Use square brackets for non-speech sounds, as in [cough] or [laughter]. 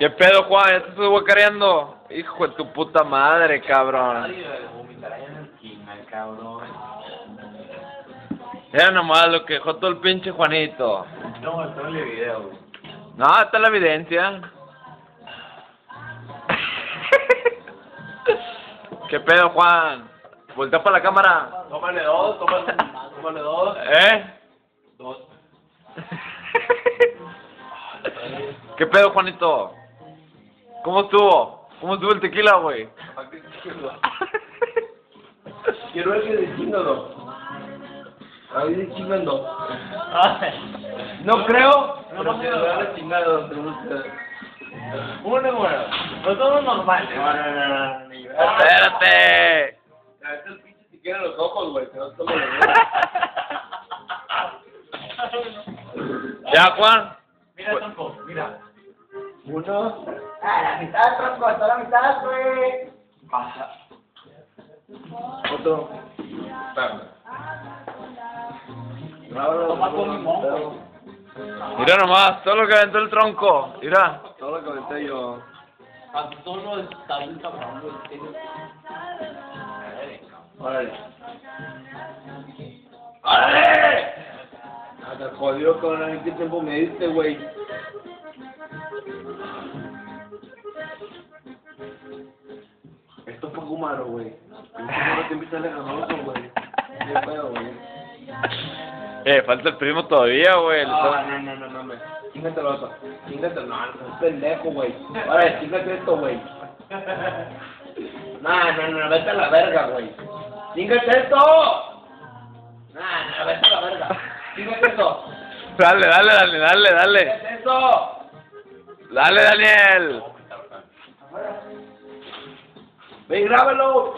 ¿Qué pedo, Juan? ¿Ya te estuvo guacareando? Hijo de tu puta madre, cabrón. Era nomás lo que dejó todo el pinche Juanito. No, está en el video, güey. No, está la evidencia. ¿Qué pedo, Juan? Voltea para la cámara. Tómale dos, tómale, tómale dos. ¿Eh? Dos. ¿Qué pedo, Juanito? ¿Cómo estuvo? ¿Cómo estuvo el tequila, güey? Quiero ver que de chingado. Ahí de chingando. No creo, pero que de verdad chingado entre ustedes. Uno, bueno. No somos normales. No, no, no, no. Espérate. A pinches si quieren los ojos, güey, que no los [laughs] ¿Ya, Juan? Mira, Tronco, mira. Uno. Ah, la mitad, Tronco, hasta la mitad, güey. Pasa. Otro. Con Mira nomás, todo lo que aventó el tronco. Mira. Todo lo que aventé yo. Solo está bien cabrón, güey. Órale. ¡Órale! Te jodió. ¿En qué tiempo me diste, güey? Esto fue Kumaro, güey. ¿Cómo te empieza a alejar güey? ¿Qué pedo, güey? Eh, falta el primo todavía, güey. Le No, no, no, no, no, me. Chingate lo otro. Chingate, no, no, es pendejo, güey. Ahora, chingate esto, güey. No, no, no, vete a la verga, güey. Chingate esto. No, no, vete a la verga. Chingate esto. Dale, dale, dale, dale, dale. Chingate esto. Dale, Daniel. Ve y grábalo.